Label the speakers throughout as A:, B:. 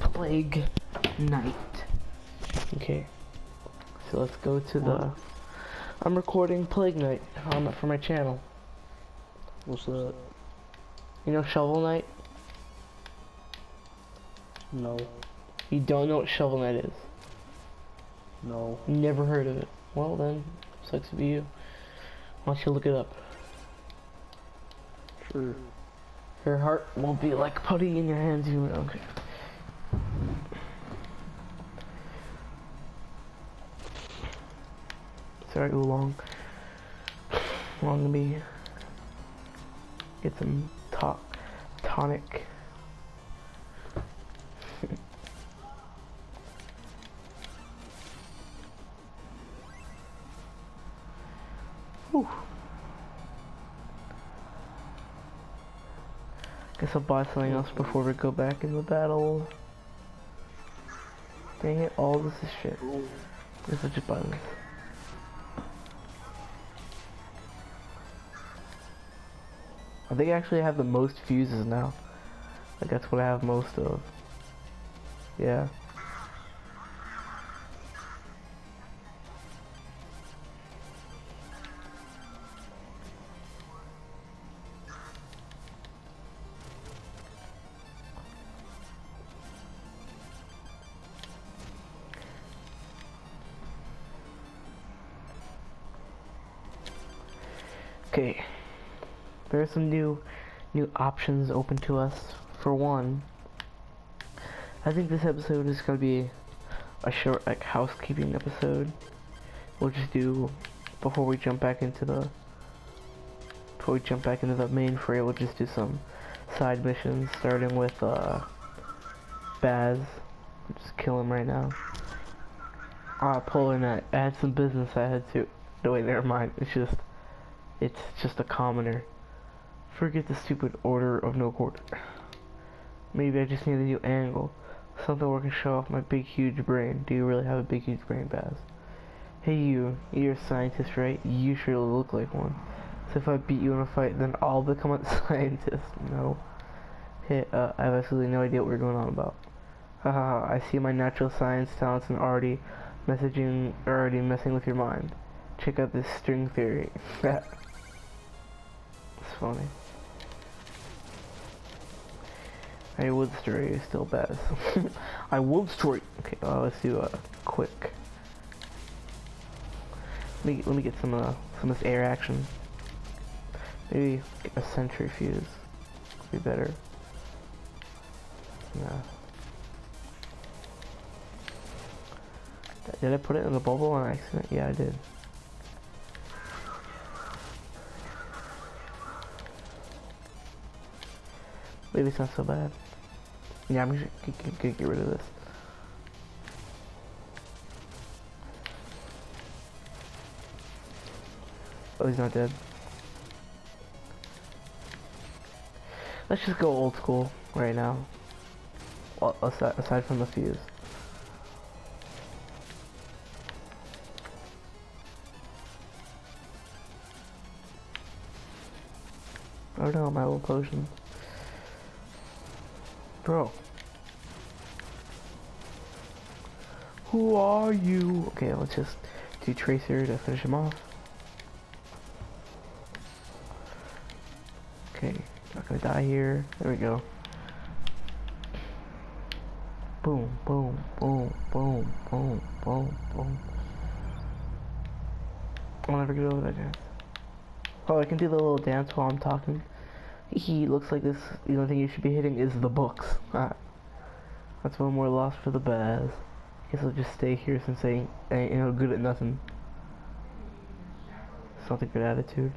A: Plague Knight. Okay. So let's go to the. I'm recording Plague Knight on for my channel.
B: What's that?
A: You know Shovel Knight?
B: No.
A: You don't know what Shovel Knight is?
B: No.
A: Never heard of it. Well then, sucks to be you. Why don't you look it up?
B: Sure.
A: Your heart won't be like putty in your hands, you okay. Sorry, Oolong. Be. Get some to tonic. Whew. Guess I'll buy something else before we go back in the battle. Dang it, all this is shit. Guess I'll just buy this. I think I actually have the most fuses now. Like that's what I have most of. Yeah. New options open to us. For one, I think this episode is gonna be a short like housekeeping episode. We'll just do before we jump back into the before we jump back into the main fray, we'll just do some side missions starting with uh Baz. Just kill him right now. Ah, Polar Net. I had some business I had to. No wait, never mind. It's just it's just a commoner. Forget the stupid order of no quarter. Maybe I just need a new angle. Something where I can show off my big huge brain. Do you really have a big huge brain, Baz? Hey you, you're a scientist, right? You sure look like one. So if I beat you in a fight, then I'll become a scientist. No. Hey, uh, I have absolutely no idea what we're going on about. Haha, I see my natural science talents and already messaging, already messing with your mind. Check out this string theory. That's funny. I would story is still best. I would story. Okay, uh, let's do a quick. Let me let me get some uh some of this air action. Maybe a sentry fuse would be better. Yeah. Did I put it in the bubble on accident? Yeah, I did. Maybe it's not so bad. Yeah, I'm gonna get, get, rid of this. Oh, he's not dead. Let's just go old school right now. Well, aside, aside from the fuse. Oh no, my old potion. Bro. Who are you? Okay, let's just do Tracer to finish him off. Okay, not gonna die here. There we go. Boom, boom, boom, boom, boom, boom, boom. I'll never get over that dance. Oh, I can do the little dance while I'm talking. He looks like this. The only thing you should be hitting is the books. Ah. That's one more loss for the Baz. Guess I'll just stay here since I ain't, ain't no good at nothing. It's not a good attitude.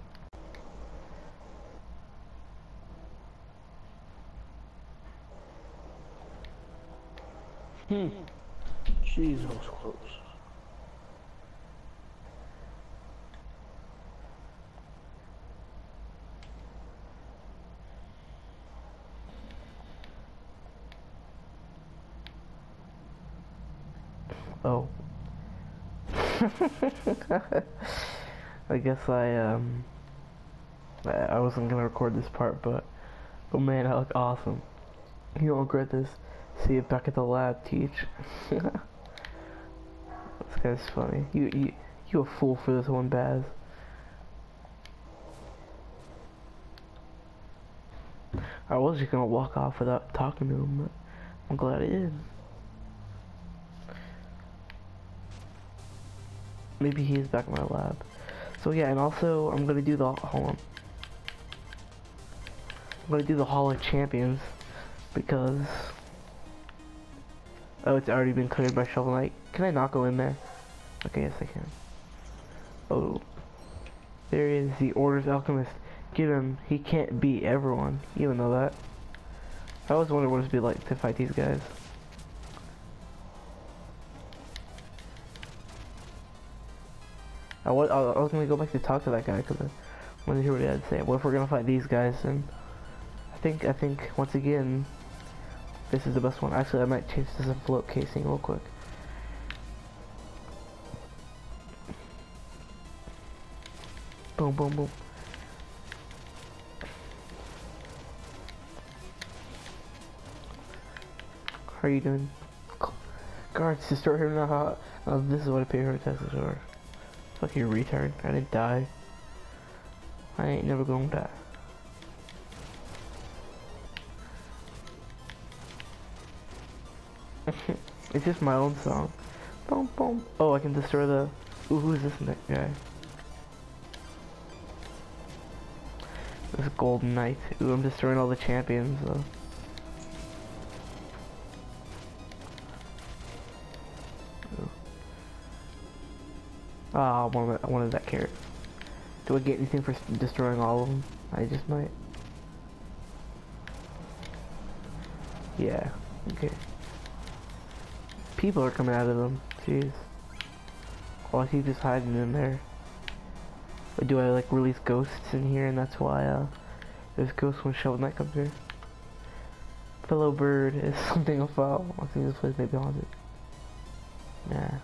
B: Hmm. Was close.
A: Oh. I guess I um I wasn't gonna record this part, but but man, I look awesome. You won't regret this. See you back at the lab, teach. this guy's funny. You, you, you a fool for this one, Baz. I was just gonna walk off without talking to him, but I'm glad I did. Maybe he is back in my lab. So yeah, and also I'm gonna do the hold on. I'm gonna do the Hall of Champions because oh, it's already been cleared by Shovel Knight. Can I not go in there? Okay, yes I can. Oh, there is the Orders Alchemist. Get him. He can't beat everyone. You know that. I always wonder what it'd be like to fight these guys. I was, I was gonna go back to talk to that guy because I wanted to hear what he had to say. What if we're gonna fight these guys? And I think, I think once again, this is the best one. Actually, I might change this to float casing real quick. Boom, boom, boom. How are you doing? Guards, destroy him now. Oh, this is what I pay her taxes for. Fuck you, retard. I didn't die. I ain't never gonna die. it's just my own song. Boom, boom. Oh, I can destroy the... Ooh, who is this guy? This Golden Knight. Ooh, I'm destroying all the champions, though. Ah, I wanted, I wanted that carrot. Do I get anything for destroying all of them? I just might. Yeah, okay. People are coming out of them, jeez. Or is he just hiding in there? Do I like release ghosts in here and that's why uh, there's ghosts when Shovel Knight comes here? Fellow bird is something about. I think this place may be haunted. Nah.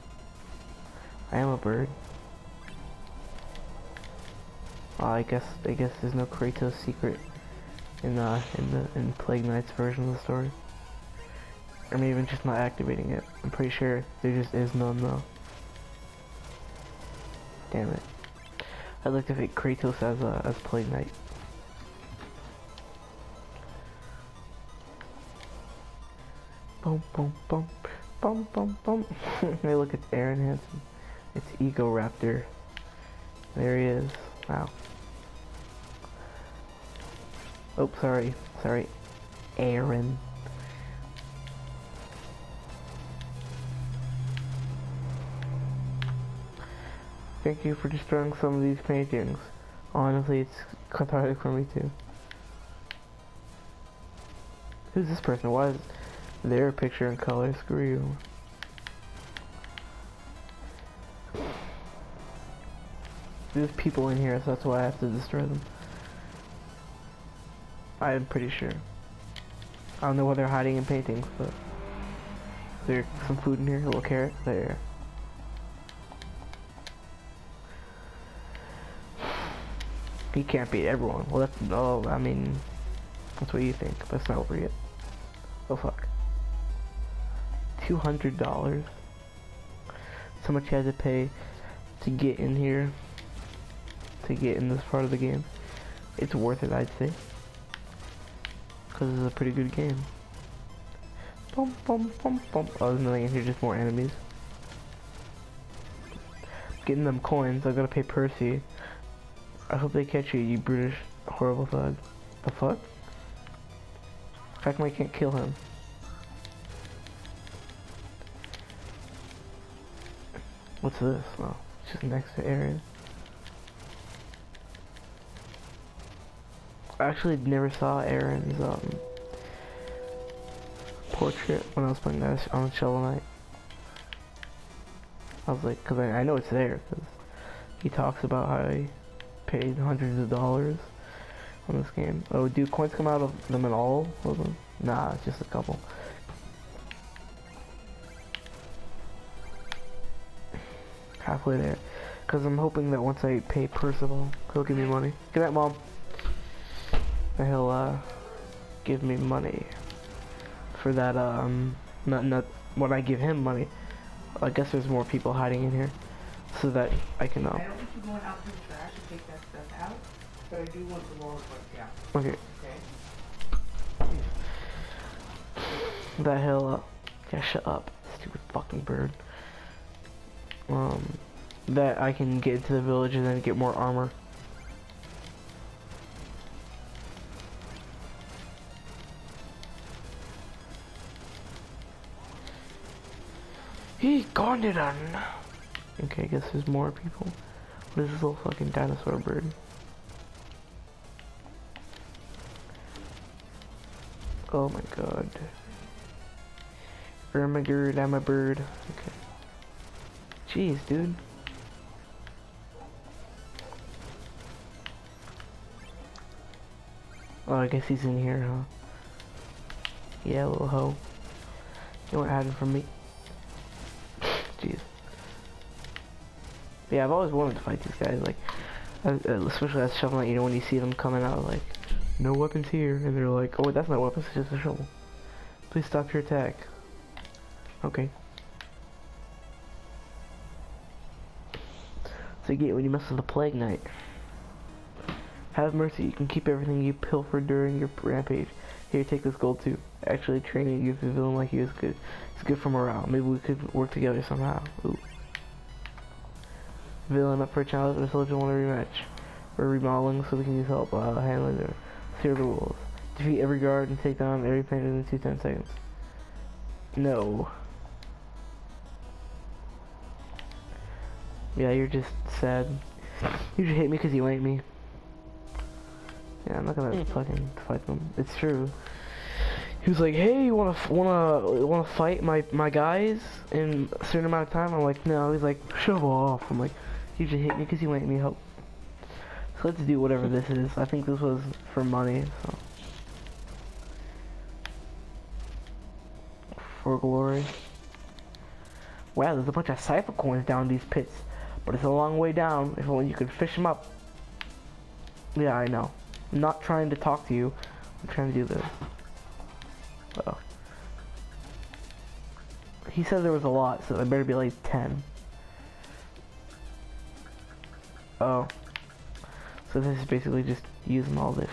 A: I am a bird. Uh, I guess I guess there's no Kratos secret in uh in the in Plague Knight's version of the story. Or maybe even just not activating it. I'm pretty sure there just is none though. Damn it. I'd like to fake Kratos as uh, as Plague Knight. Boom boom boom boom boom boom. hey look it's Arin Hanson. It's Egoraptor. There he is. Wow. Oh, sorry. Sorry. Arin. Thank you for destroying some of these paintings. Honestly, it's cathartic for me too. Who's this person? Why is their picture in color? Screw you. There's people in here, so that's why I have to destroy them. I am pretty sure. I don't know what they're hiding in paintings, but there's some food in here, a little carrot, there. He can't beat everyone. Well, that's, oh, I mean, that's what you think. but That's not over yet. Oh, fuck. $200? So much you had to pay to get in here to get in this part of the game. It's worth it, I'd say. Because it's a pretty good game. Bum, bum, bum, bum. Oh, there's nothing in here, just more enemies. Getting them coins, I gotta pay Percy. I hope they catch you, you British horrible thug. The fuck? How come I can't kill him? What's this? Oh, it's just next to Arin. Actually never saw Arin's um, portrait when I was playing that on Shovel Knight. I was like, because I, I know it's there, because he talks about how he paid hundreds of dollars on this game. Oh, do coins come out of them at all? Of them? Nah, just a couple. Halfway there. Because I'm hoping that once I pay Percival, he'll give me money. Good night, Mom he'll uh, give me money for that, um, not, not, when I give him money. I guess there's more people hiding in here. So that I can,
C: I
A: uh,
C: don't want you going out to the trash and take that stuff out, but I do want the lawn worked out,
A: okay.
C: okay?
A: The hell up. Yeah, shut up. Stupid fucking bird. Um, that I can get into the village and then get more armor. He. Okay, I guess there's more people. What is this little fucking dinosaur bird? Oh my god. Bird, I'm a bird. Okay. Jeez, dude. Oh, I guess he's in here, huh? Yeah, little hoe. You want hiding from me? Jeez. Yeah, I've always wanted to fight these guys, like, uh, uh, especially as Shovel you know, when you see them coming out, like, no weapons here, and they're like, oh, that's not weapons, it's just a shovel. Please stop your attack. Okay. So get when you mess with the Plague Knight. Have mercy, you can keep everything you pilfered during your rampage. Here, take this gold too. Actually, training you the villain like you is good. It's good for morale. Maybe we could work together somehow. Ooh. Villain up for a challenge, but soldier want a rematch. We're remodeling so we can use help uh, handling the silver wolves. Defeat every guard and take down every planet in two ten seconds. No. Yeah, you're just sad. You just hate me because you ain't me. Yeah, I'm not gonna mm. fucking fight them. It's true. He was like, "Hey, you wanna wanna wanna fight my my guys in a certain amount of time?" I'm like, "No." He's like, "Shove off." I'm like, "You just hit me because you ain't me." Help. So let's do whatever this is. I think this was for money. So. For glory. Wow, there's a bunch of cipher coins down these pits. But it's a long way down. If only you could fish them up. Yeah, I know. I'm not trying to talk to you. I'm trying to do this. Oh. Uh, he said there was a lot, so there better be like 10. Oh. So this is basically just using all this.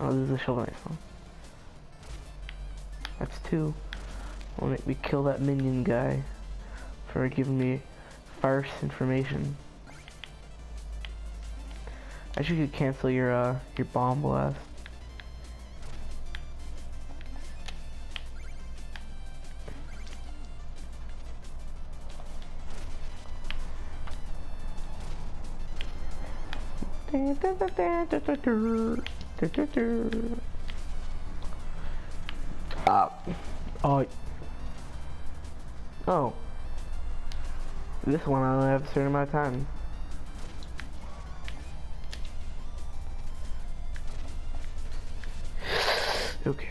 A: Oh, this is a shovel knife. That's two. Will make me kill that minion guy for giving me false information. I should could cancel your uh your bomb blast. Ah. Oh. Oh. This one I only have a certain amount of time. Okay.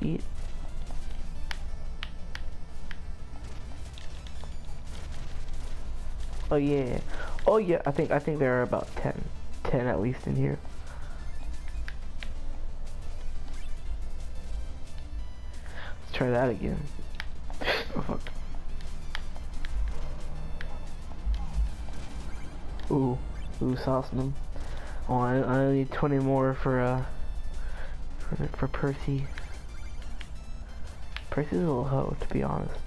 A: Eat. Oh yeah. Oh yeah, I think I think there are about 10. 10 at least in here. Let's try that again. Ooh, ooh, them. Oh, I, I need 20 more for uh for for Percy. Percy's a little hoe, to be honest.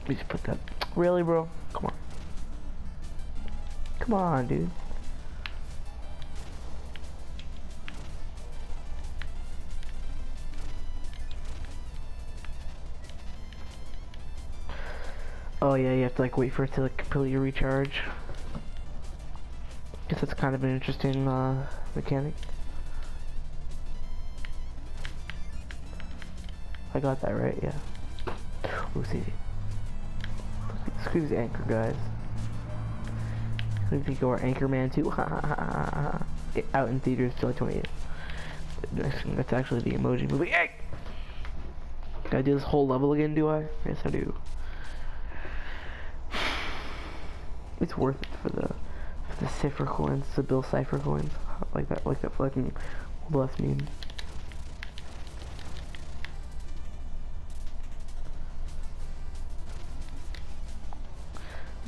A: Let me just put that. Really, bro? Come on. Come on, dude. Oh yeah, you have to like wait for it to like completely recharge. Guess that's kind of an interesting uh, mechanic. I got that right, yeah. Ooh, see. Screw these anchor guys. Who think you're Anchorman too? Ha ha ha ha ha. Get Out in theaters July 28th. That's actually the emoji movie. Hey! Gotta do this whole level again, do I? Yes, I do. It's worth it for the for the cipher coins, the Bill Cipher coins, like that, like that fucking left meme.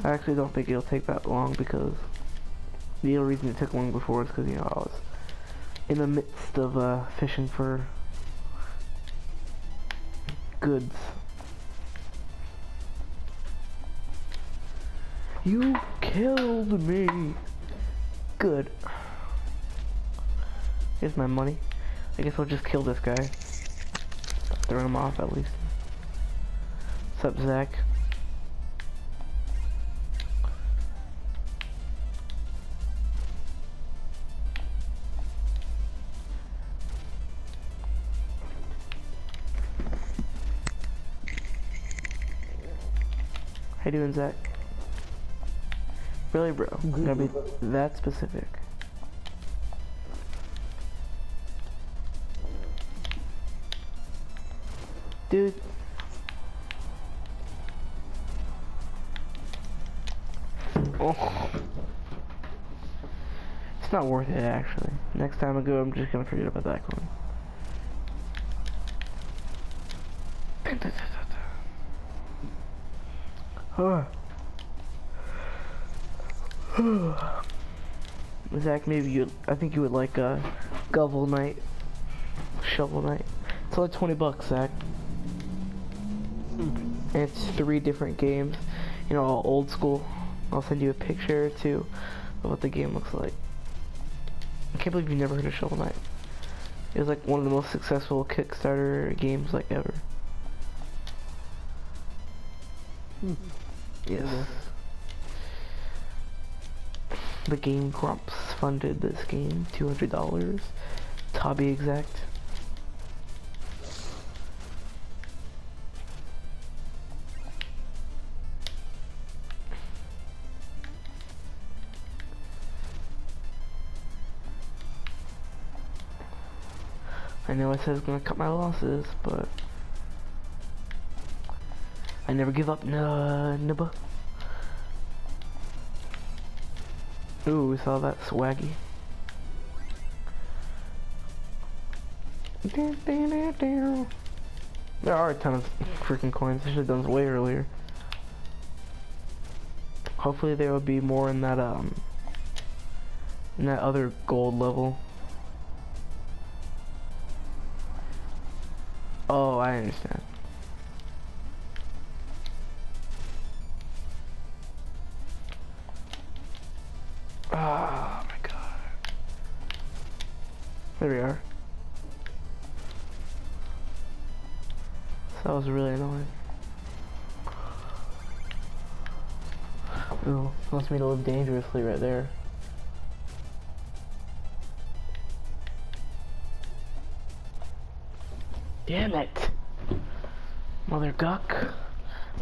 A: I actually don't think it'll take that long because the only reason it took long before is because you know I was in the midst of uh, fishing for goods. You killed me. Good. Here's my money. I guess I'll just kill this guy. Throw him off at least. What's up, Zach? How you doing, Zach? Really, bro?
B: Mm-hmm.
A: I'm gonna
B: be
A: that specific. Dude. Oh. It's not worth it, actually. Next time I go, I'm just gonna forget about that one. Zach, maybe you. I think you would like uh, Govel Night, Shovel Knight. It's only twenty bucks, Zach. And it's three different games. You know, all old school. I'll send you a picture or two of what the game looks like. I can't believe you never heard of Shovel Knight. It was like one of the most successful Kickstarter games like ever. Yes. The Game Grumps funded this game, $200. To be exact. I know I said I was gonna cut my losses, but I never give up, nah, nibba. Ooh, we saw that swaggy. There are a ton of freaking coins. I should have done this way earlier. Hopefully there will be more in that um in that other gold level. Oh, I understand. There we are. That was really annoying. Ooh, wants me to live dangerously right there. Damn it! Mother duck.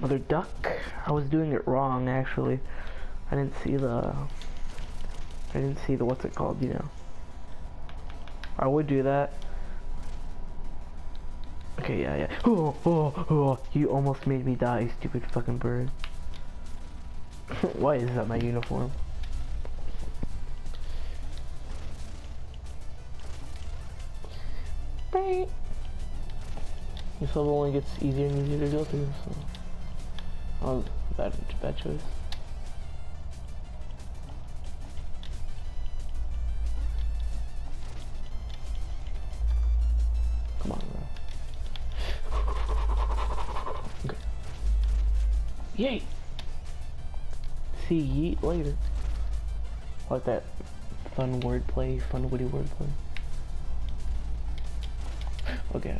A: Mother duck. I was doing it wrong actually. I didn't see the I didn't see the what's it called, you know. I would do that. Okay, yeah, yeah. Oh, oh, oh, you almost made me die, stupid fucking bird. Why is that my uniform? This level only gets easier and easier to go through, so. Oh, bad, bad choice. See yeet later. Like that fun wordplay, fun witty wordplay. Okay.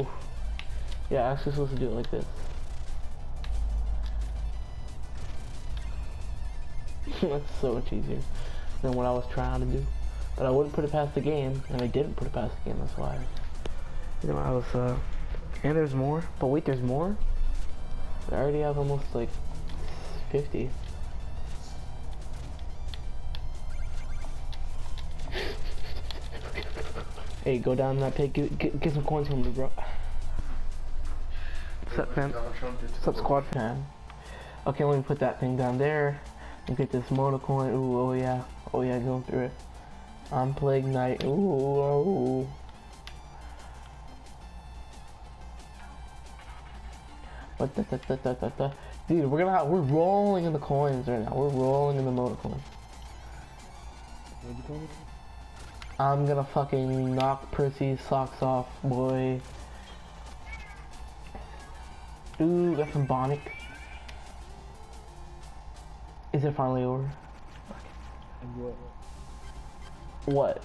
A: Oof. Yeah, I'm actually supposed to do it like this. That's so much easier than what I was trying to do. But I wouldn't put it past the game, and I didn't put it past the game, that's why. You know, I was, uh, and there's more. But wait, there's more? I already have almost, like, 50. Hey, go down that pit. Get, get, get some coins from me, bro. What's up, fam? What's up, squad fam? Okay, let me put that thing down there. And get this motor coin. Ooh, oh yeah. Oh yeah, going through it. I'm Plague Knight. Ooh, ooh. The, the, the, the, the, the. Dude, we're gonna have, we're rolling in the coins right now. We're rolling in the motor coins. I'm gonna fucking knock Percy's socks off, boy. Ooh, got some Bonic. Is it finally over?
B: what?
A: What?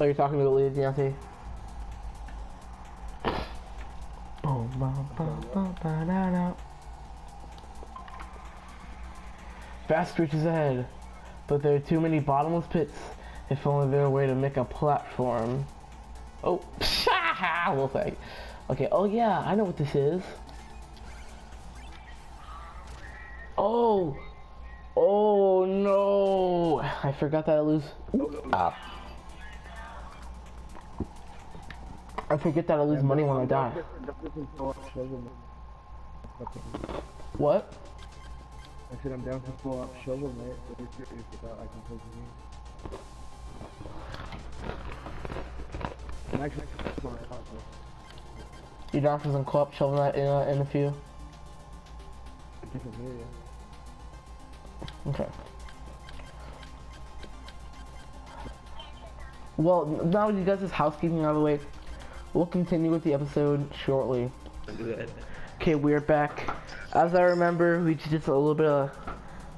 A: Oh, you're talking to the lead, Deontay? Boom. Fast reaches ahead, but there are too many bottomless pits. If only there were a way to make a platform. Oh, we'll say. Okay, oh yeah, I know what this is. Oh! Oh no! I forgot that I lose. Ah. I forget that I lose money when I die. What?
B: I said I'm down to pull up shovel but if you're if uh, I can play the game. I'm actually on a console.
A: You down for some co-op shovel knight in, uh, in a few? Okay. Well, now you guys' is housekeeping out of the way, we'll continue with the episode shortly. Okay, we're back. As I remember, we just did a little bit of,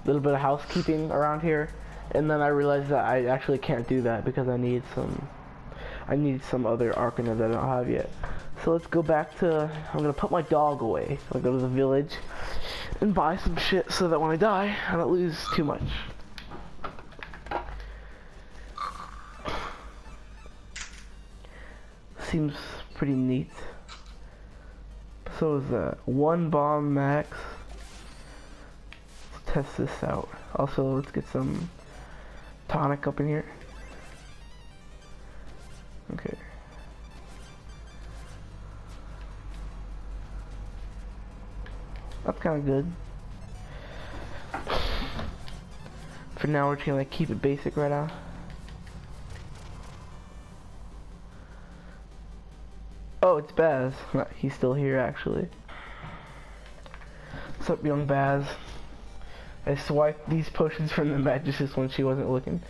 A: little bit of housekeeping around here, and then I realized that I actually can't do that because I need some, I need some other Arcana that I don't have yet. So let's go back to, I'm gonna put my dog away. I'll go to the village and buy some shit so that when I die, I don't lose too much. Seems pretty neat. So is that one bomb max? Let's test this out. Also, let's get some tonic up in here. Okay. That's kind of good. For now, we're just gonna like keep it basic right now. Oh, it's Baz. He's still here, actually. What's up, young Baz? I swiped these potions from the Magus when she wasn't looking.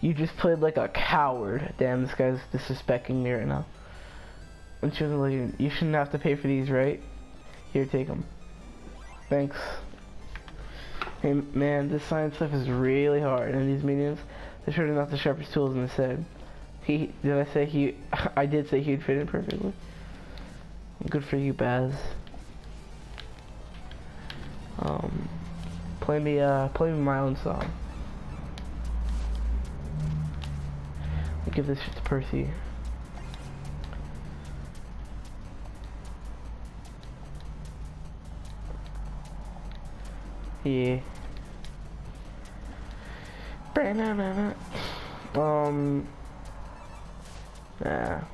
A: You just played like a coward. Damn, this guy's disrespecting me right now. When she wasn't looking, you shouldn't have to pay for these, right? Here, take them. Thanks. Hey, man, this science stuff is really hard, and these minions, they're sure not the sharpest tools in the set. He, did I say he, I did say he'd fit in perfectly. Good for you, Baz. Um, play me, uh, play me my own song. I'll give this shit to Percy. Yeah. Um. Yeah.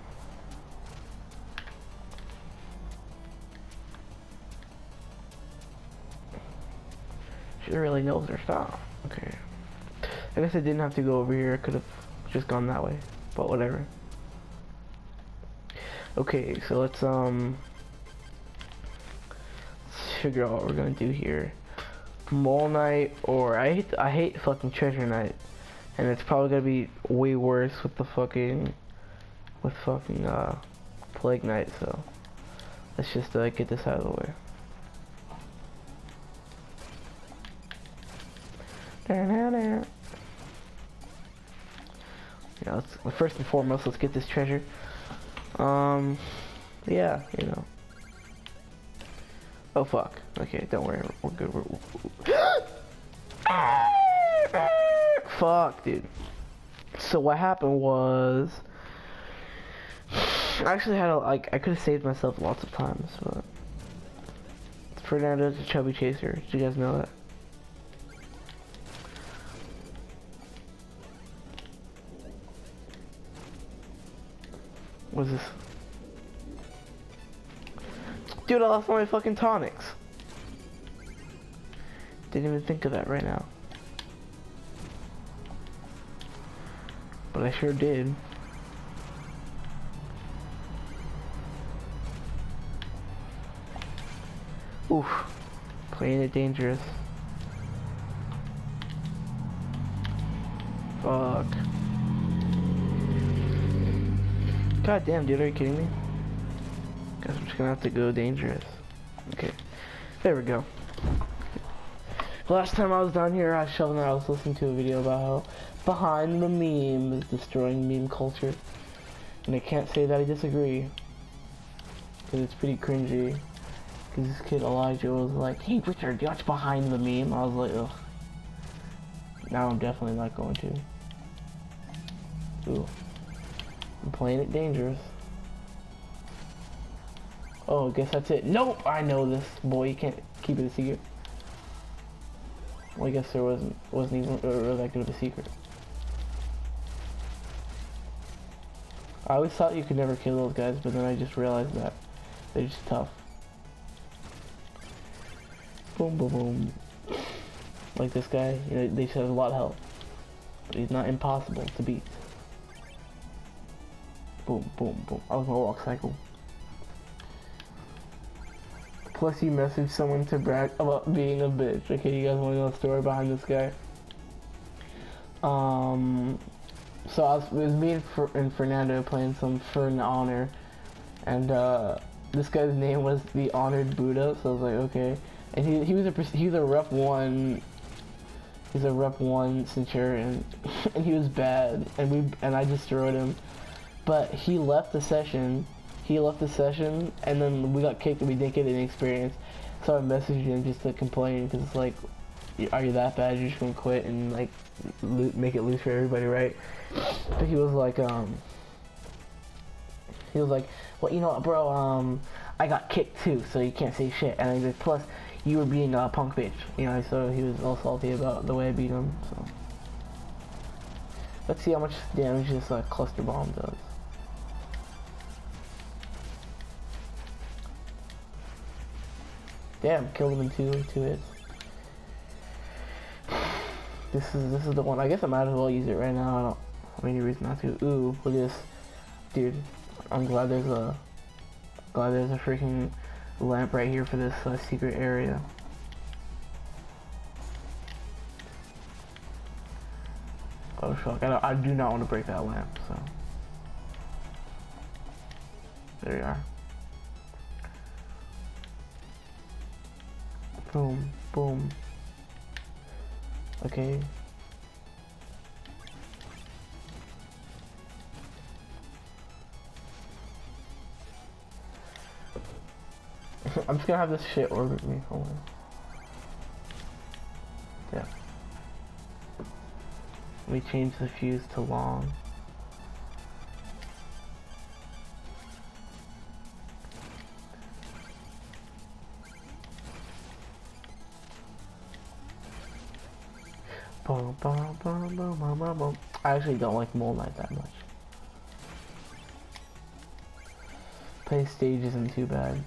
A: She really knows her stuff. Okay. I guess I didn't have to go over here. I could have just gone that way. But whatever. Okay, so let's um let's figure out what we're gonna do here. Mole Knight or I hate I hate fucking Treasure Knight. And it's probably gonna be way worse with the fucking with fucking uh Plague Knight, so let's just uh, get this out of the way. Yeah, let's first and foremost let's get this treasure. Um yeah, you know. Oh fuck. Okay, don't worry, we're good. We're, we're fuck, dude. So what happened was I actually had a, like I could have saved myself lots of times, but Fernando's a chubby chaser. Do you guys know that? What's this? Dude, I lost all my fucking tonics. Didn't even think of that right now. But I sure did. Oof. Playing it dangerous. Fuck. God damn, dude, are you kidding me? Guess I'm just gonna have to go dangerous. Okay. There we go. Last time I was down here, I was shoveling I was listening to a video about how behind the meme is destroying meme culture. And I can't say that I disagree. Because it's pretty cringy. Because this kid Elijah was like, Hey Richard, you watch behind the meme? I was like, ugh. Now I'm definitely not going to. Ooh. I'm playing it dangerous. Oh, I guess that's it. Nope, I know this. Boy, you can't keep it a secret. Well, I guess there wasn't wasn't even uh, that good of a secret. I always thought you could never kill those guys, but then I just realized that they're just tough. Boom, boom, boom. Like this guy, you know, they just have a lot of health, but he's not impossible to beat. Boom, boom, boom. I was my walk cycle. Plus you message someone to brag about being a bitch. Okay, you guys want to know the story behind this guy? Um, so I was, it was me and, Fer and Fernando playing some For Honor, and uh, this guy's name was the Honored Buddha. So I was like, okay, and he he was a he was a rep one. He's a rep one Centurion, and he was bad, and we and I destroyed him, but he left the session he left the session, and then we got kicked and we didn't get any experience. So I messaged him just to complain, because it's like, are you that bad? You're just gonna quit and like make it loose for everybody, right? But he was like, um, he was like, well, you know what, bro, um, I got kicked too, so you can't say shit. And I was like, plus, you were being a punk bitch, you know, so he was all salty about the way I beat him, so. Let's see how much damage this uh, cluster bomb does. Damn, killed him in two, two hits. This is this is the one. I guess I might as well use it right now. I don't have any reason not to. Ooh, look at this, dude. I'm glad there's a glad there's a freaking lamp right here for this uh, secret area. Oh fuck! I, I do not want to break that lamp. So there you are. Boom, boom. Okay. I'm just gonna have this shit orbit me. Hold on. Yeah. Me change the fuse to long. Boom, boom, boom, boom, boom, boom, boom. I actually don't like Mole Knight that much. Play stage isn't too bad.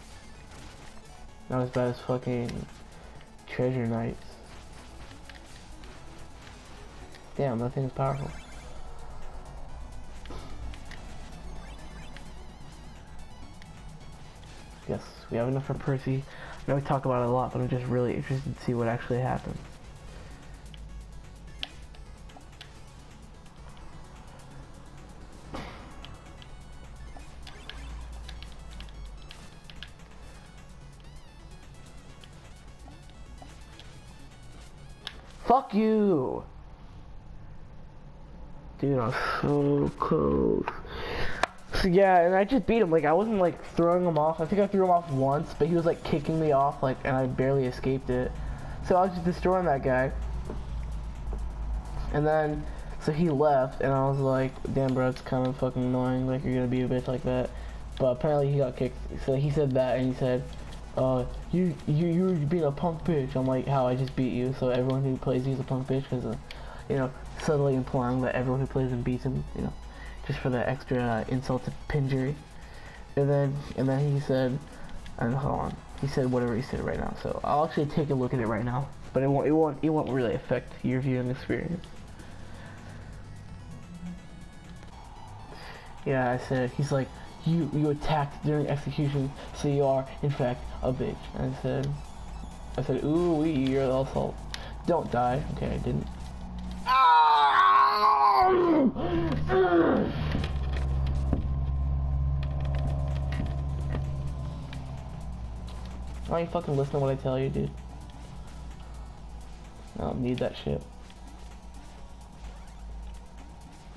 A: Not as bad as fucking Treasure Knights. Damn, that thing's powerful. Yes, we have enough for Percy. I know we talk about it a lot, but I'm just really interested to see what actually happens. Fuck you! Dude, I'm so close. So yeah, and I just beat him. Like, I wasn't, like, throwing him off. I think I threw him off once, but he was, like, kicking me off, like, and I barely escaped it. So I was just destroying that guy. And then, so he left, and I was like, damn, bro, it's kind of fucking annoying. Like, you're gonna be a bitch like that. But apparently he got kicked. So he said that, and he said, uh, you, you, you're being a punk bitch. I'm like, how I just beat you, so everyone who plays you is a punk bitch, because, uh, you know, subtly implying that everyone who plays him beats him, you know, just for the extra uh, insult to injury. And then and then he said, and hold on, he said whatever he said right now. So I'll actually take a look at it right now, but it won't it won't it won't really affect your viewing experience. Yeah, I said he's like you you attacked during execution, so you are in fact a bitch. I said I said ooh wee you're the assault. Don't die. Okay, I didn't. Why you fucking listen to what I tell you, dude? I don't need that shit.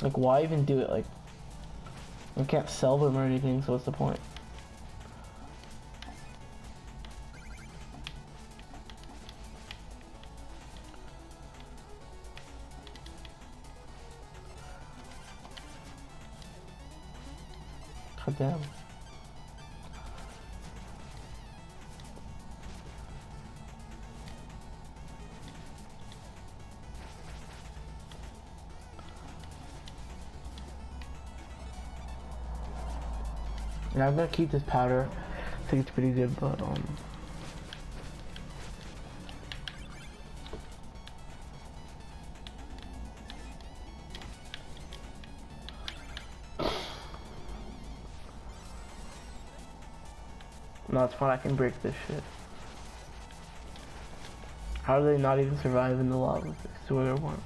A: Like, why even do it? Like, I can't sell them or anything, so what's the point? God damn. Gonna keep this powder. I think it's pretty good, but um. No, it's fine. I can break this shit. How do they not even survive in the lava? It's I swear to one.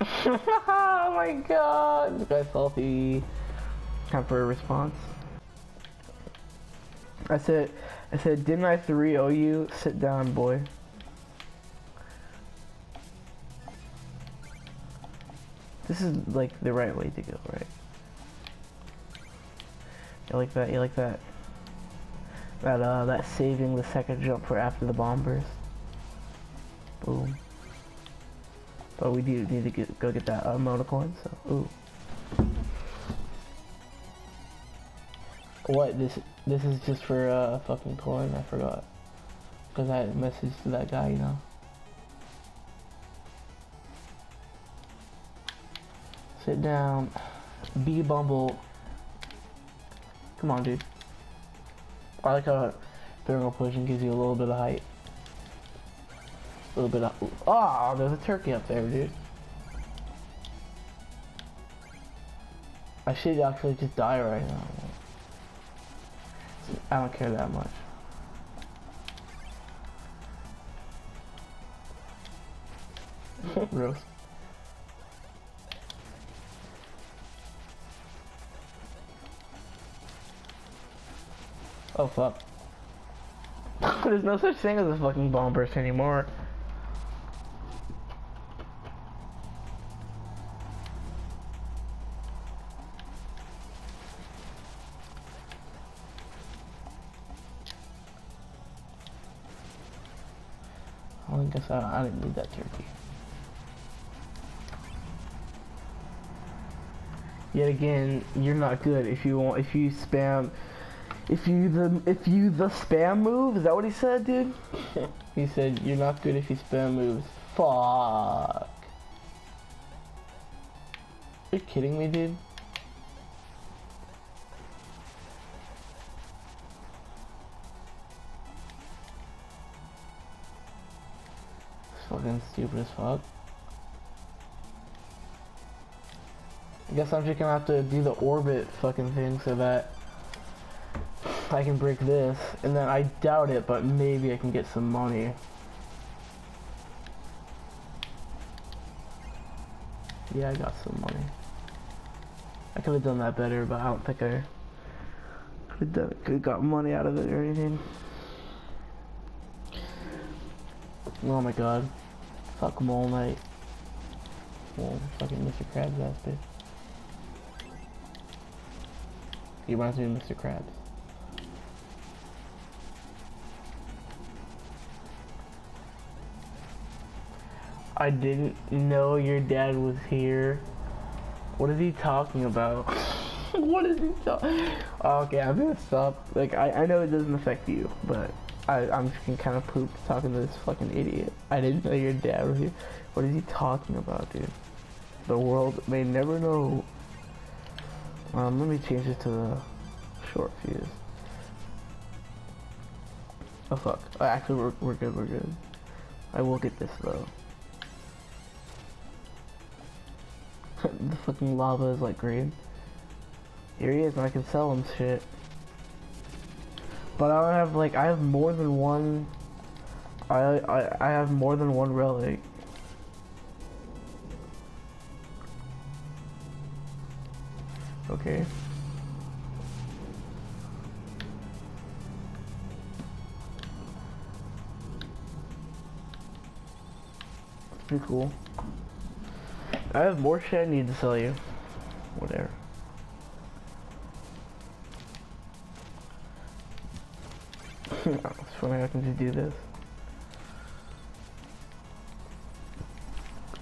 A: oh my god! This guy's salty. Time for a response. I said, I said, didn't I 3-0 you? Sit down, boy. This is like the right way to go, right? You like that? You like that? That uh, that saving the second jump for after the bombers. Boom. But we do need to get, go get that uh, coin, so ooh. What this this is just for uh, fucking coin? I forgot. Cause I messaged to that guy, you know. Sit down. Be Bumble. Come on, dude. I like how thermal pushing gives you a little bit of height. A little bit of. Oh, there's a turkey up there, dude. I should actually just die right now. I don't care that much. Roast. Oh fuck. There's no such thing as a fucking bomb burst anymore. I I, I didn't need that turkey. Yet again, you're not good if you want if you spam if you the if you the spam move, is that what he said, dude? he said you're not good if you spam moves. Fuck. Are you kidding me, dude? Fucking stupid as fuck. I guess I'm just gonna have to do the orbit fucking thing so that I can break this. And then I doubt it, but maybe I can get some money. Yeah, I got some money. I could have done that better, but I don't think I could have got money out of it or anything. Oh my god. Fuck Mole Knight. Well, fucking Mr. Krabs ass bitch. He reminds me of Mr. Krabs. I didn't know your dad was here. What is he talking about? what is he talking? Okay, I'm gonna stop. Like, I, I know it doesn't affect you, but I, I'm just kind of pooped talking to this fucking idiot. I didn't know your dad was here. What is he talking about, dude? The world may never know. Um, let me change it to the short fuse. Oh fuck. Oh, actually, we're, we're good, we're good. I will get this though. the fucking lava is like green. Here he is, and I can sell him shit. But I have like I have more than one. I I I have more than one relic. Okay. Pretty cool. I have more shit I need to sell you. Whatever. It's funny I can just do this.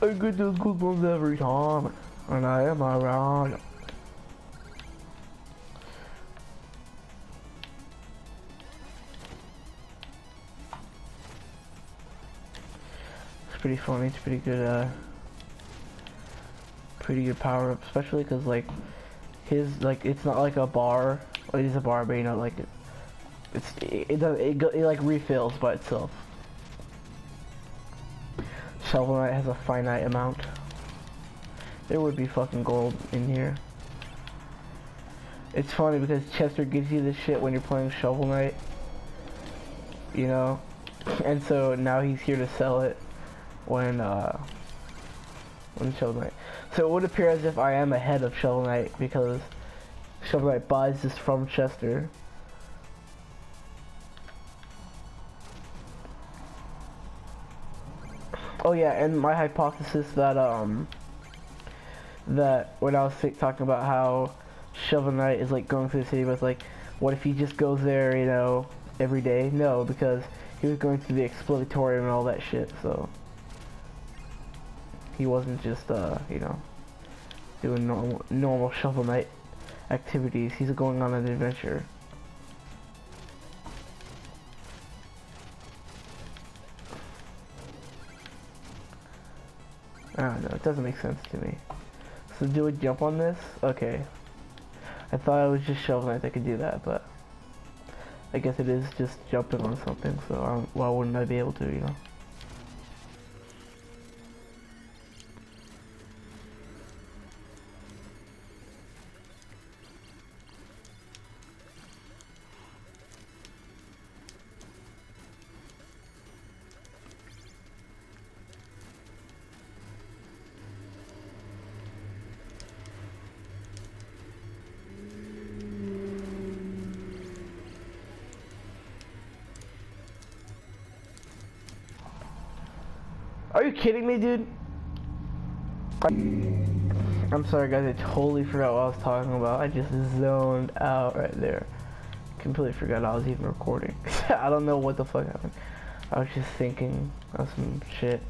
A: I get those good ones every time. And I am around. It's pretty funny, it's pretty good, uh, pretty good power up, especially because, like, his, like, it's not like a bar, it is a bar, but you know, like, it's, it, it, it, it, like, refills by itself. Shovel Knight has a finite amount. There would be fucking gold in here. It's funny because Chester gives you this shit when you're playing Shovel Knight. You know? And so now he's here to sell it when, uh, when Shovel Knight. So it would appear as if I am ahead of Shovel Knight because Shovel Knight buys this from Chester. Oh yeah, and my hypothesis that, um, that when I was talking about how Shovel Knight is like going through the city, but like, what if he just goes there, you know, every day? No, because he was going through the Explodatorium and all that shit, so he wasn't just, uh, you know, doing normal, normal Shovel Knight activities. He's going on an adventure. I don't know, it doesn't make sense to me. So do a jump on this? Okay. I thought I was just Shovel Knight that could do that, but I guess it is just jumping on something, so um, why wouldn't I be able to, you know? Are you kidding me, dude? I'm sorry, guys. I totally forgot what I was talking about. I just zoned out right there. Completely forgot I was even recording. I don't know what the fuck happened. I was just thinking of some shit.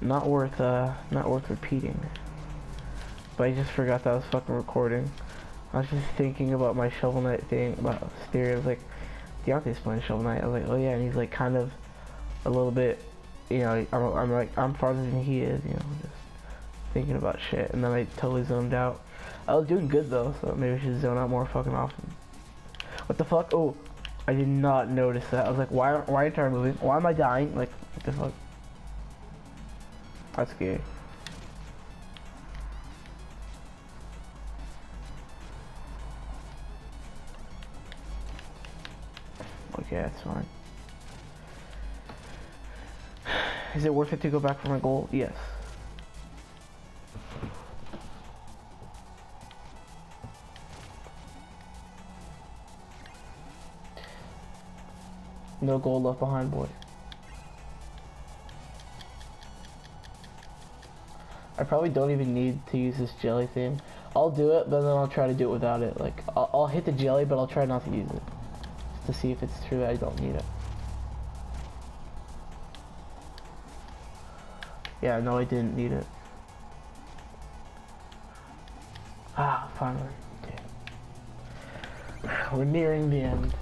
A: Not worth, uh, not worth repeating. But I just forgot that I was fucking recording. I was just thinking about my Shovel Knight thing, about Stereo. I was like, Deontay's playing Shovel Knight. I was like, oh yeah, and he's like kind of a little bit you know, I'm, I'm like, I'm farther than he is, you know, just thinking about shit, and then I totally zoned out. I was doing good though, so maybe I should zone out more fucking often. What the fuck? Oh, I did not notice that. I was like, why, why aren't I moving? Why am I dying? Like, what the fuck? That's scary. Is it worth it to go back for my goal? Yes. No gold left behind, boy. I probably don't even need to use this jelly thing. I'll do it, but then I'll try to do it without it. Like, I'll, I'll hit the jelly, but I'll try not to use it. Just to see if it's true I don't need it. Yeah, no, I didn't need it. Ah, finally. Okay. We're nearing the end.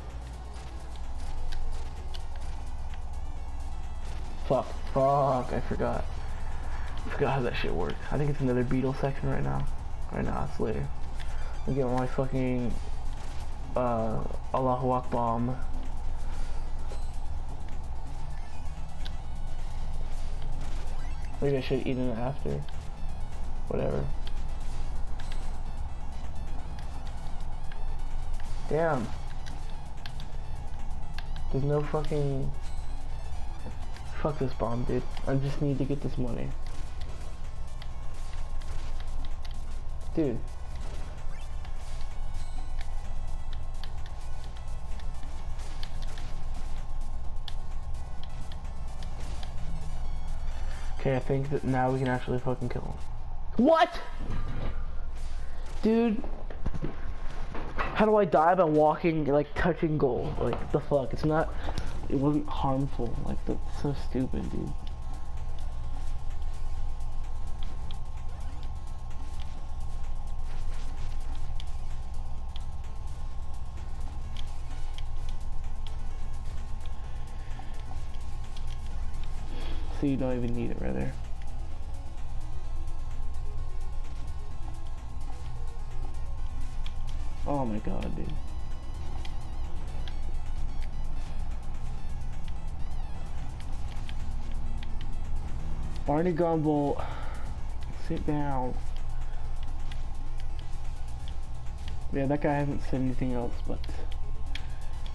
A: Fuck, fuck, I forgot. I forgot how that shit works. I think it's another beetle section right now. Right now, it's later. I get my fucking uh Allahu Akbar. Maybe I should have eaten it after. Whatever. Damn. There's no fucking... Fuck this bomb, dude. I just need to get this money. Dude. Okay, I think that now we can actually fucking kill him. What? Dude. How do I die by walking, like, touching gold? Like, the fuck? It's not, it wasn't harmful. Like, that's so stupid, dude. So you don't even need it right there. Oh my god, dude. Barney Gumble, sit down. Yeah, that guy hasn't said anything else, but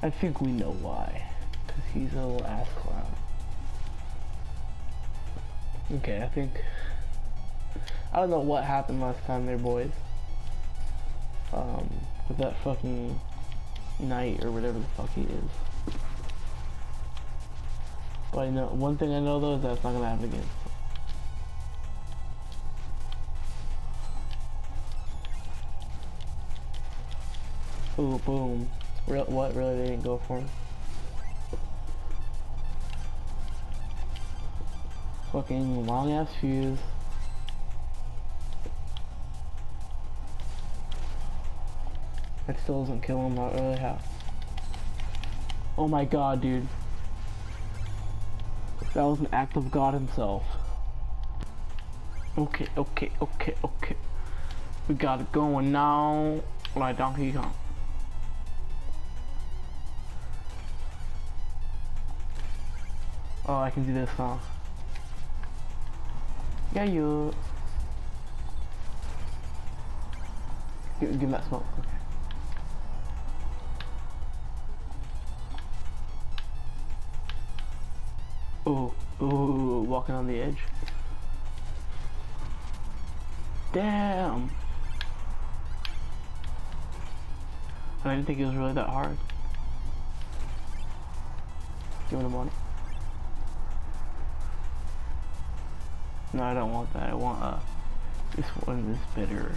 A: I think we know why. Because he's a little ass clown. Okay, I think... I don't know what happened last time there, boys. Um, with that fucking knight or whatever the fuck he is. But I know, one thing I know though is that's not gonna happen again. Ooh, boom. What, really, they didn't go for him? Fucking long ass fuse. That still doesn't kill him, not really how. Oh my god, dude. That was an act of God himself. Okay, okay, okay, okay. We got it going now, like Donkey Kong. Oh, I can do this now. Yeah, you. Give, me that smoke. Okay. Ooh, ooh, walking on the edge. Damn. I didn't think it was really that hard. Give me the money. No, I don't want that. I want uh this one is better.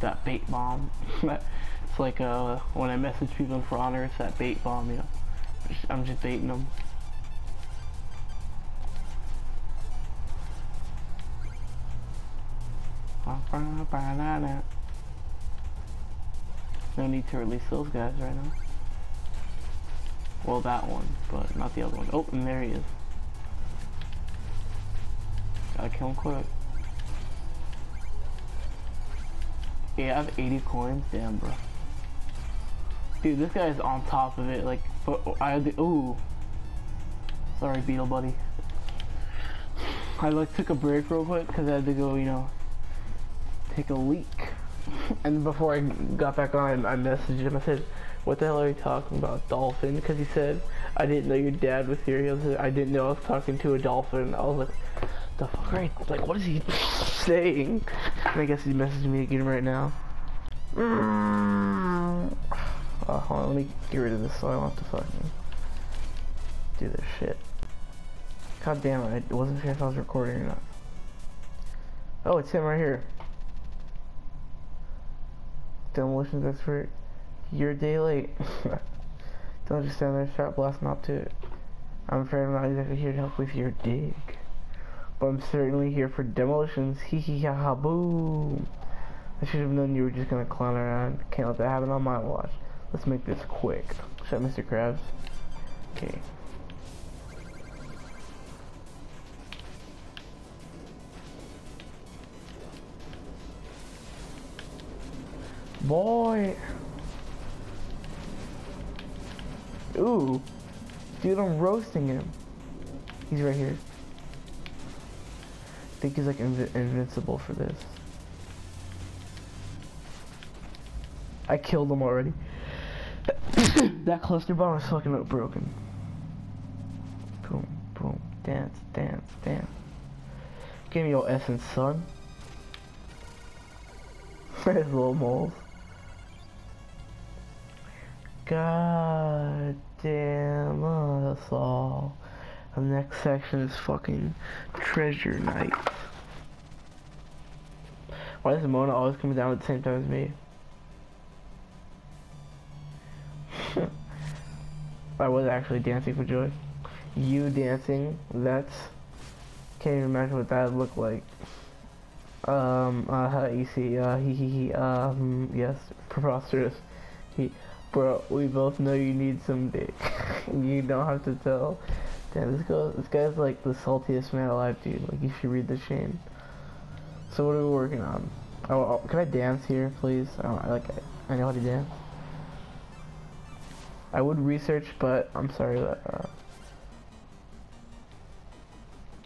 A: That bait bomb. it's like uh when I message people in For Honor, it's that bait bomb. You know, I'm just baiting them. No need to release those guys right now. Well, that one, but not the other one. Oh, and there he is. Gotta kill him quick. Yeah, I have 80 coins. Damn, bro. Dude, this guy's on top of it. Like, I. Ooh. Sorry, Beetle Buddy. I like took a break real quick because I had to go, you know, take a leak. and before I got back on, I messaged him. I said, what the hell are you talking about? Dolphin? Because he said, I didn't know your dad was here. He I didn't know I was talking to a dolphin. I was like, the fuck right? Like, what is he saying? And I guess he's messaging me again right now. Mm. Oh, hold on, let me get rid of this so I don't have to fucking do this shit. God damn it, I wasn't sure if I was recording or not. Oh, it's him right here. Demolitions expert. You're a day late. Don't just stand there shot blasting up to it. I'm afraid I'm not exactly here to help with your dig. But I'm certainly here for demolitions. Hee hee ha ha boom. I should have known you were just gonna clown around. Can't let that happen on my watch. Let's make this quick. Shut Mr. Krabs. Okay. Boy. Ooh. Dude, I'm roasting him. He's right here. I think he's like invi invincible for this. I killed him already. that cluster bomb is fucking broken. Boom, boom, dance, dance, dance. Give me your essence, son. Where's little moles? God damn us all. The next section is fucking Treasure Knight. Why does Mona always come down at the same time as me? I was actually dancing for joy. You dancing, that's... Can't even imagine what that would look like. Um, uh, you see, uh, he, he, he, um, yes, preposterous. He, bro, we both know you need some dick. you don't have to tell. Damn, this guy, this guy's like the saltiest man alive, dude. Like, you should read the chain. So what are we working on? Oh, oh can I dance here, please? I, like, I, I know how to dance. I would research, but I'm sorry that, uh,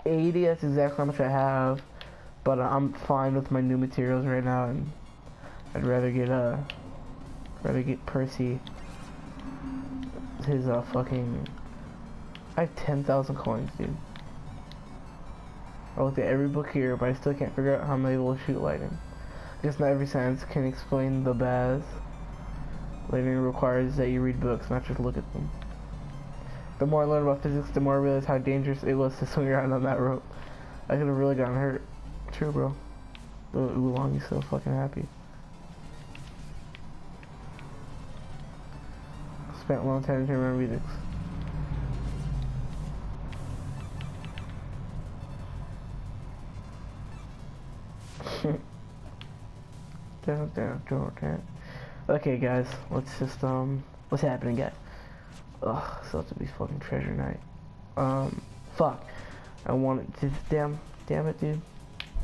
A: 80, that's exactly how much I have. But I'm fine with my new materials right now, and I'd rather get, uh, rather get Percy his, uh, fucking, I have 10,000 coins, dude. I looked at every book here, but I still can't figure out how I'm able to shoot lightning. I guess not every science can explain the baz. Lightning requires that you read books, not just look at them. The more I learned about physics, the more I realized how dangerous it was to swing around on that rope. I could have really gotten hurt. True, bro. The oolong is so fucking happy. Spent a long time to remember. Okay, guys, let's just, um, what's happening, guys? Ugh, so to be fucking Treasure Knight. Um, fuck. I want it to, damn, damn it, dude.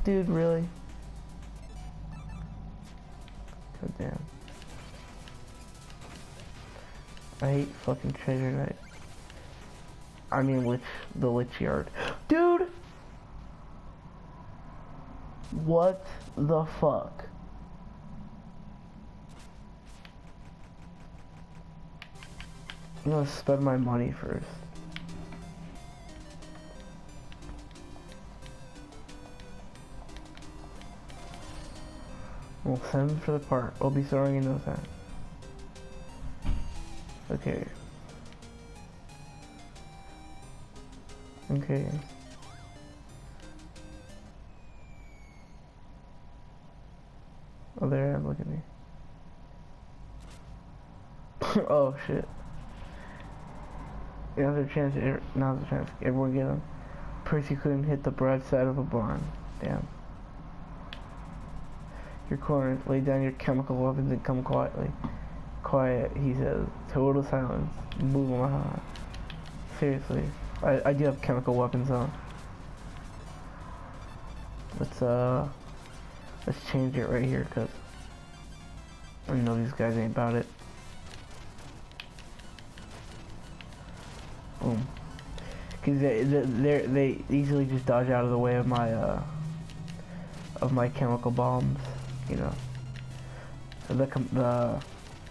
A: Dude, really? God damn. I hate fucking Treasure Knight. I mean, lich, the lich yard. Dude! What the fuck? I'm gonna spend my money first. We'll send for the part. We'll be throwing in those that. Okay. Okay. Oh, there I am. Look at me. oh, shit. Now's a chance. Now's a chance. Everyone get him. Percy couldn't hit the broad side of a barn. Damn. Your corner. Lay down your chemical weapons and come quietly. Quiet, he says. Total silence. Move my heart. Seriously. I, I do have chemical weapons on. Let's, uh... Let's change it right here, because... I know these guys ain't about it. Boom. Because they, they, they easily just dodge out of the way of my, uh, of my chemical bombs, you know. So the, the,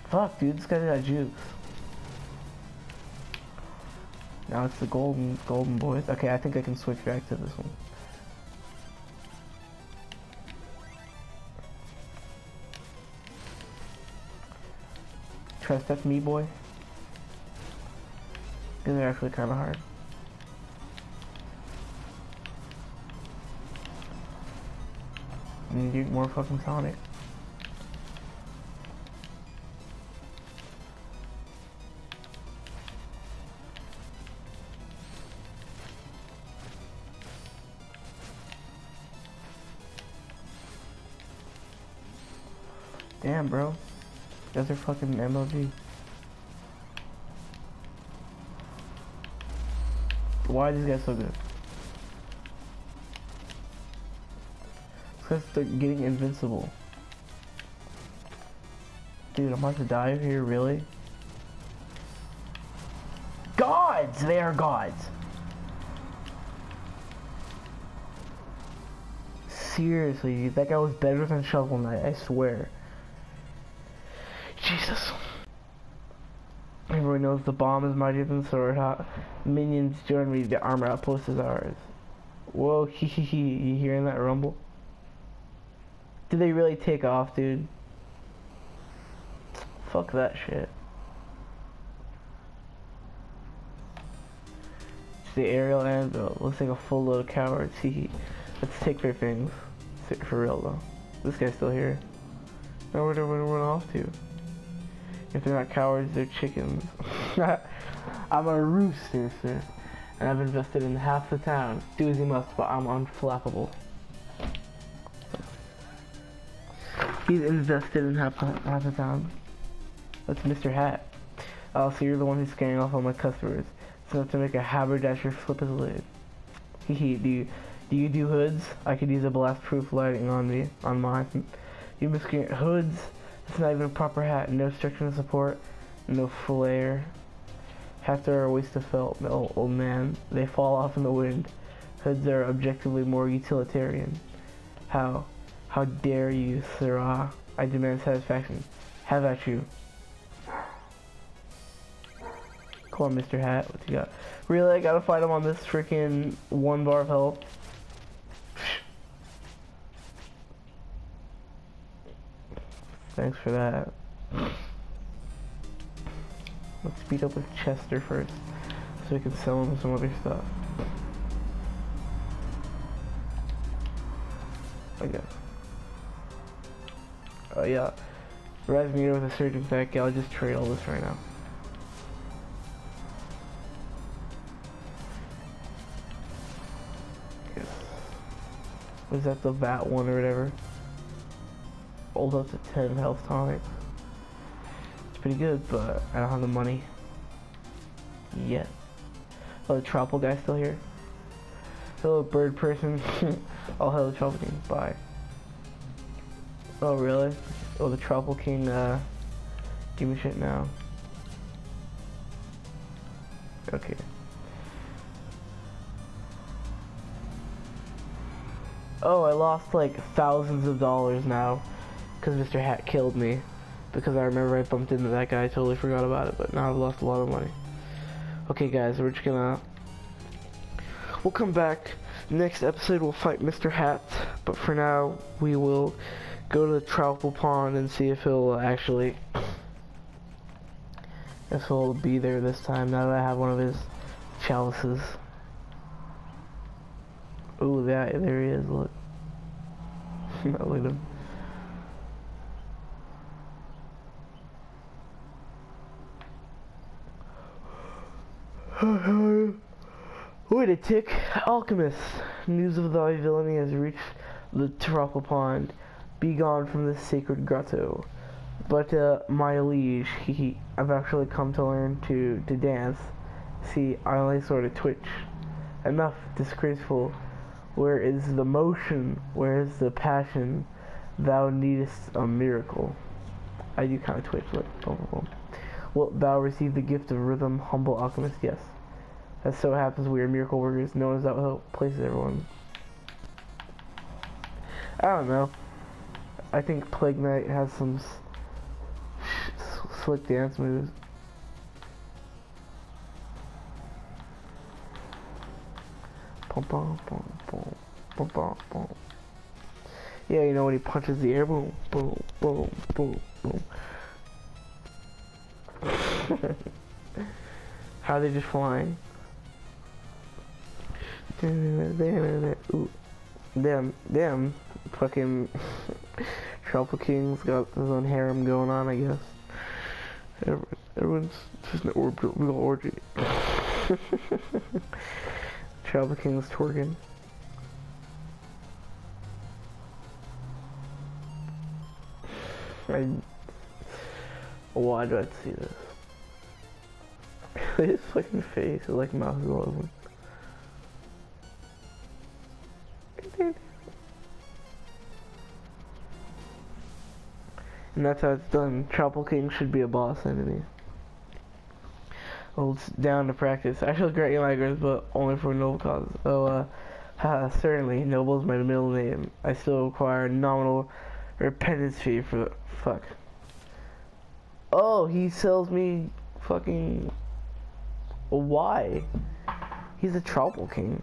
A: fuck dude, this guy's got juice. Now it's the golden, golden boys. Okay, I think I can switch back to this one. Trust that me, boy. Because they're actually kind of hard. Need more fucking Sonic. Damn, bro. Guys are fucking MLG. Why are these guys so good? Because they're getting invincible. Dude, I'm about to die here, really? Gods! They are gods! Seriously, that guy was better than Shovel Knight, I swear. Jesus. Everyone the bomb is mightier than sword. Hot minions join me. The armor outpost is ours. Whoa, hee hee hee. You hearing that rumble? Did they really take off, dude? Fuck that shit. It's the aerial anvil. Looks like a full load of cowards. Hee Let's take their things. For real though. This guy's still here. Now where do we run off to? If they're not cowards, they're chickens. I'm a rooster, sir. And I've invested in half the town. Do as you must, but I'm unflappable. He's invested in half, half the town. That's Mr. Hat. Oh, so you're the one who's scaring off all my customers. It's enough to make a haberdasher flip his lid. Hehe, do you, do you do hoods? I could use a blast-proof lighting on me, on mine. You miscreant hoods? It's not even a proper hat. No structure structural support. No flare. Are a waste of felt, old man. They fall off in the wind. Hoods are objectively more utilitarian. How? How dare you, sirrah? I demand satisfaction. Have at you. Come on, Mr. Hat. What you got? Really? I gotta fight him on this freaking one bar of health? Thanks for that. Let's beat up with Chester first, so we can sell him some other stuff. Guess. Oh yeah. Rise meter with a attack. Yeah, I'll just trade all this right now. Yes. Was that the VAT one or whatever? Hold up to 10 health tonics. Pretty good, but I don't have the money yet. Oh, the tropical guy still here. Hello, bird person. oh, hello, tropical king. Bye. Oh, really? Oh, the tropical king, uh, give me shit now. Okay. Oh, I lost like thousands of dollars now because Mr. Hat killed me. Because I remember I bumped into that guy, I totally forgot about it, but now I've lost a lot of money. Okay guys, we're just gonna... We'll come back. Next episode we'll fight Mr. Hat, but for now we will go to the tropical pond and see if he'll actually... If he'll be there this time now that I have one of his chalices. Oh, that there he is, look. look at him. Wait a tick. Alchemist. News of thy villainy has reached the tropical pond. Be gone from this sacred grotto. But, uh, my liege, he, I've actually come to learn to, to dance. See, I only sort of twitch. Enough, disgraceful. Where is the motion? Where is the passion? Thou needest a miracle. I do kind of twitch, like, boom, boom. Wilt thou receive the gift of rhythm, humble alchemist? Yes. As so happens, we are miracle workers, known as that help places everyone. I don't know. I think Plague Knight has some slick dance moves. Boom, boom, boom, boom, boom, boom, boom. Yeah, you know when he punches the air, boom, boom, boom, boom, boom. How are they just flying? Damn, damn, fucking Tropical King's got his own harem going on, I guess. Everyone's just an orbital orgy. Tropical King's twerking. I, why do I see this? His fucking face is like all over. And that's how it's done. Tropical King should be a boss enemy. It's down to practice. I shall grant you migrants, but only for noble cause. Oh, uh, certainly, noble is my middle name. I still require nominal repentance fee for the, fuck. Oh, he sells me fucking, why? He's a tropical king.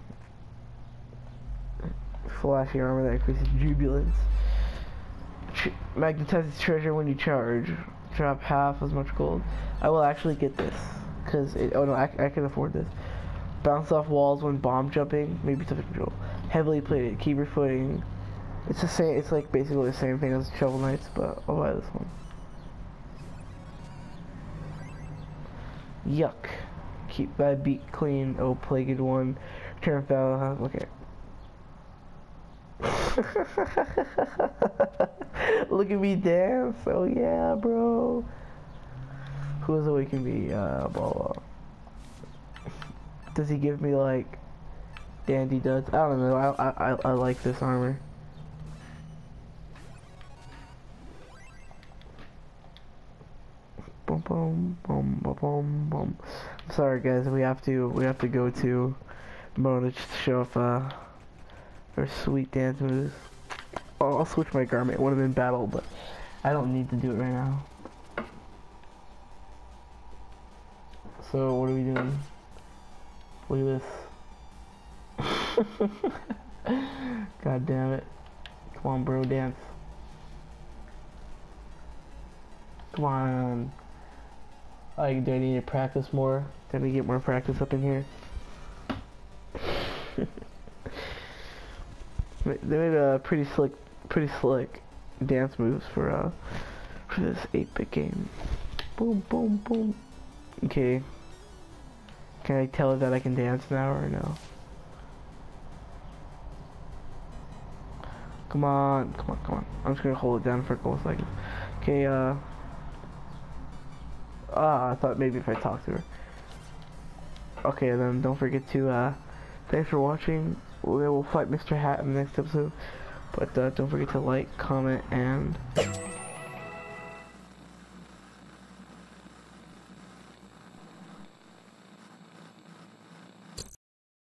A: Flashy armor that increases jubilance. Magnetizes treasure when you charge. Drop half as much gold. I will actually get this. Because, oh no, I, I can afford this. Bounce off walls when bomb jumping. Maybe tough control. Heavily plated. Keep your footing. It's the same, it's like basically the same thing as Shovel Knights, but I'll buy this one. Yuck. Keep that beat clean. Oh, plagued one. Turn foul. Okay. Look at me dance. Oh yeah, bro. Who is it we can be? Uh, blah, blah. Does he give me like dandy duds? I don't know. I I I like this armor. Boom boom boom boom boom boom. Sorry guys, we have to we have to go to Mona just to show off uh her sweet dance moves. Oh, I'll switch my garment. It would have been battle, but I don't need to do it right now. So what are we doing? Look at this. God damn it. Come on, bro, dance. Come on. I do I need to practice more? Do I get more practice up in here? they made a pretty slick, pretty slick dance moves for uh for this 8-bit game. Boom, boom, boom. Okay. Can I tell that I can dance now or no? Come on, come on, come on. I'm just gonna hold it down for a couple seconds. Okay, uh. Ah, I thought maybe if I talk to her. Okay, then don't forget to, uh, thanks for watching. We will fight Mr. Hat in the next episode. But, uh, don't forget to like, comment, and